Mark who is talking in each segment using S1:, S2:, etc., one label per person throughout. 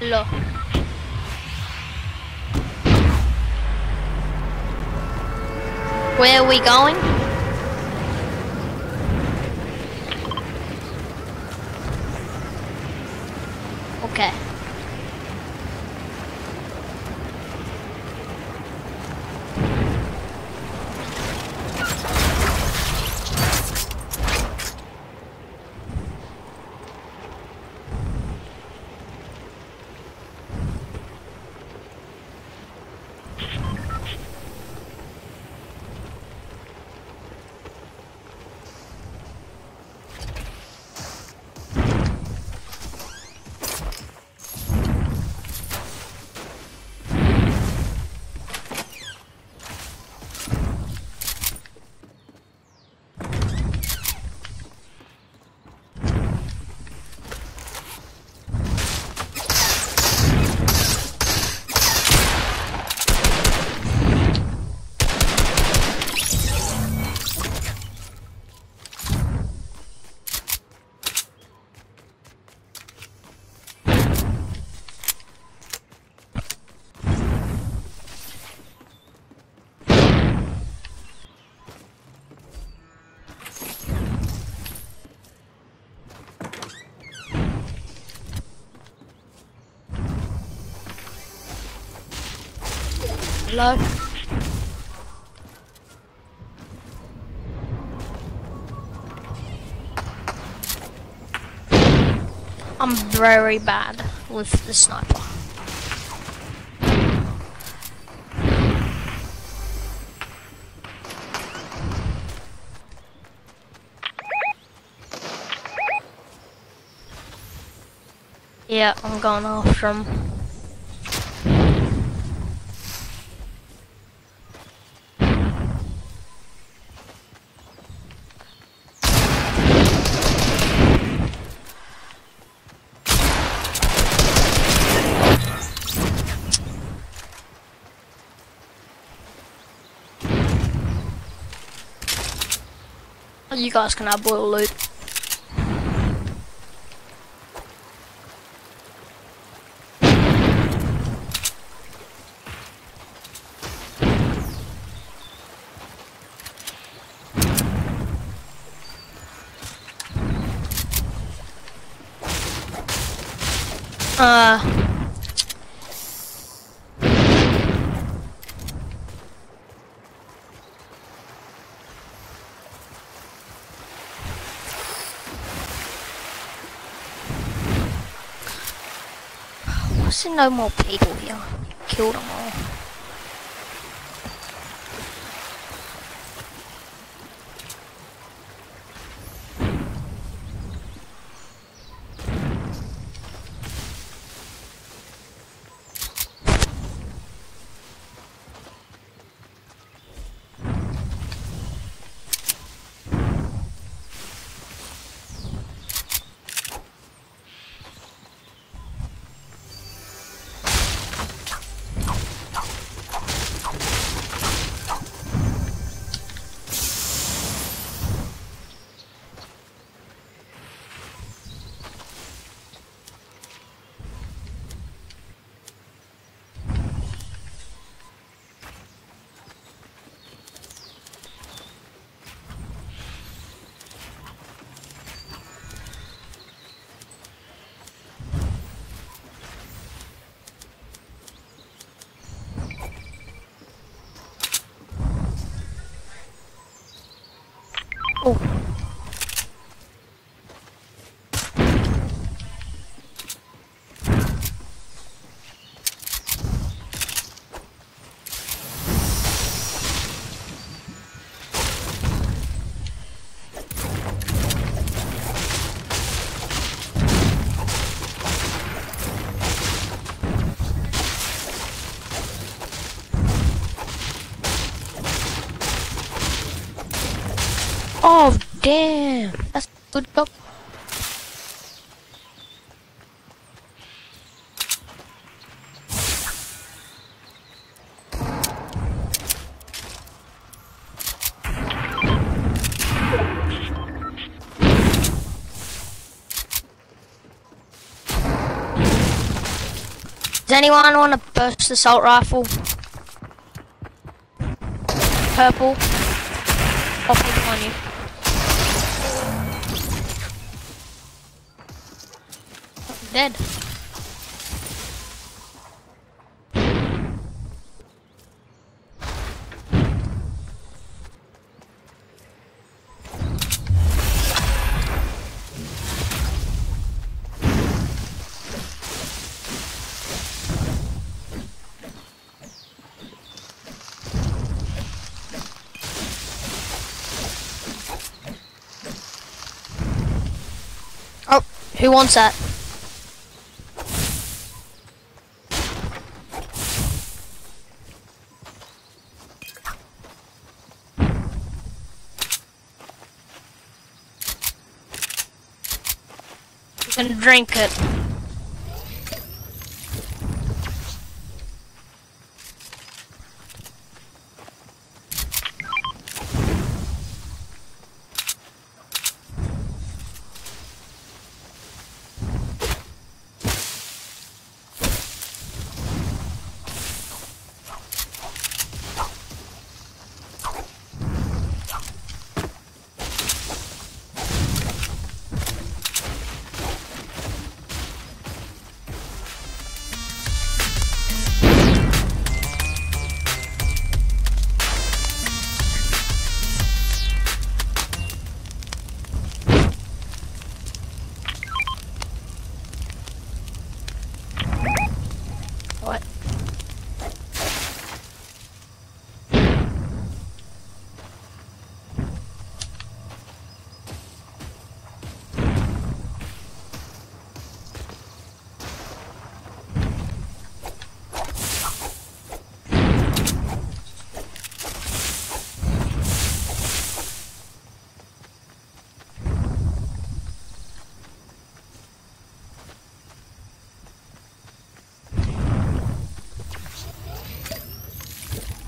S1: Hello. Where are we going? Hello? I'm very bad with the sniper. Yeah, I'm going after him. You guys can have boil loot. Uh, 훨씬 너무 베이고요. 겨울은 Oh. Oh, damn. That's good job. Does anyone want to burst the assault rifle? Purple. It on you. Dead. Who wants that? You can drink it.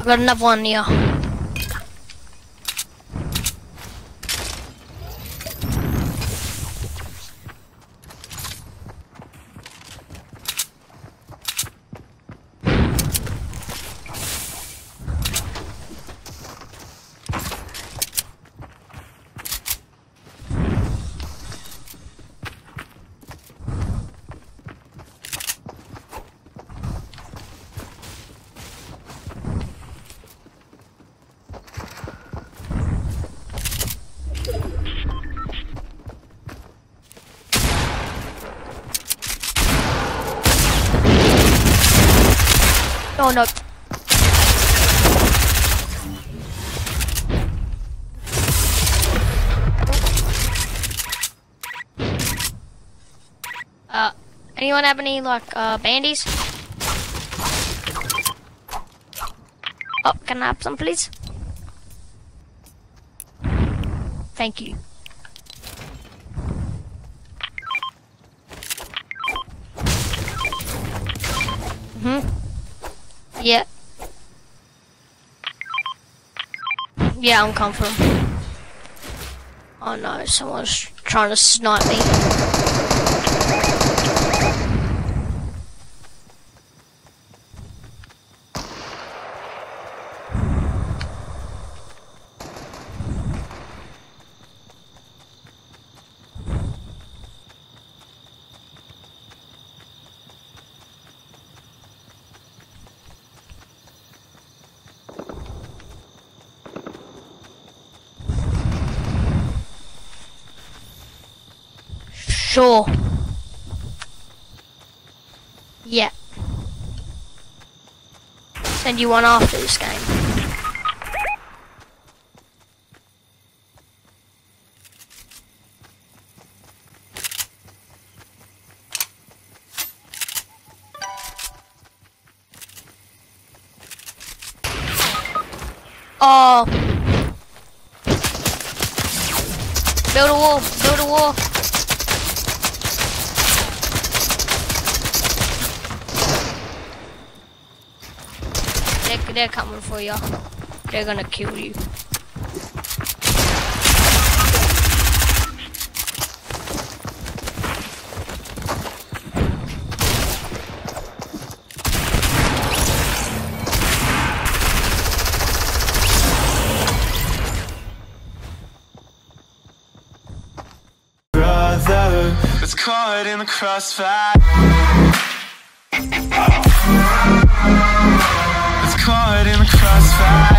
S1: I got another one here. Oh no. Uh, anyone have any like uh bandies? Oh, can I have some, please? Thank you. Hmm. Yeah. Yeah, I'm coming. Oh no, someone's trying to snipe me. Sure. Yeah. Send you one after this game. Oh. Build a wall, build a wall. They're coming for you. They're gonna kill you.
S2: Brother, it's caught in the crossfire. fire